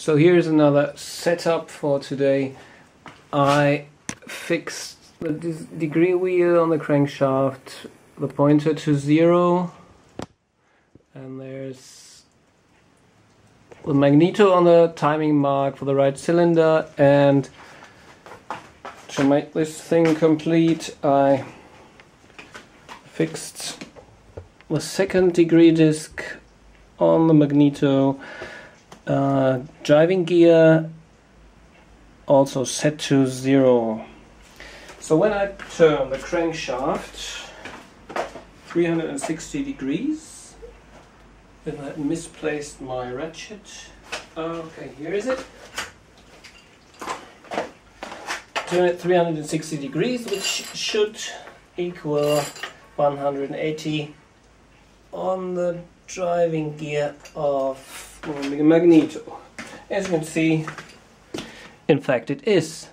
So here's another setup for today. I fixed the degree wheel on the crankshaft, the pointer to zero, and there's the magneto on the timing mark for the right cylinder and to make this thing complete I fixed the second degree disc on the magneto uh, driving gear also set to zero. So when I turn the crankshaft 360 degrees, if I misplaced my ratchet, okay, here is it. Turn it 360 degrees, which should equal 180 on the driving gear of magneto. As you can see, in fact it is.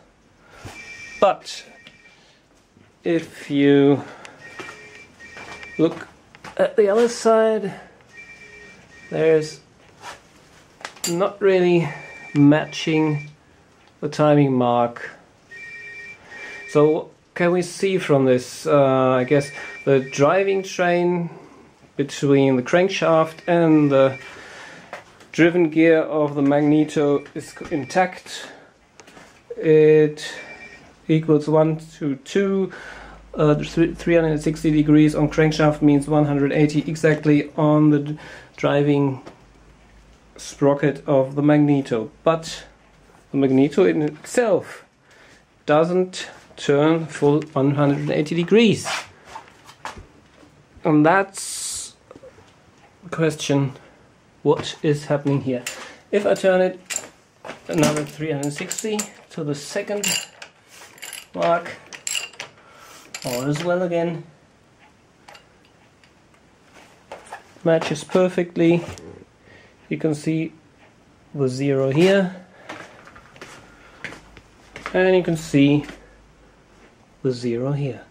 But if you look at the other side, there's not really matching the timing mark. So can we see from this, uh, I guess, the driving train between the crankshaft and the driven gear of the magneto is intact. It equals 1 to 2. Uh, 360 degrees on crankshaft means 180 exactly on the driving sprocket of the magneto. But the magneto in itself doesn't turn full 180 degrees. And that's the question what is happening here. If I turn it another 360 to the second mark, all is well again. Matches perfectly. You can see the zero here. And you can see the zero here.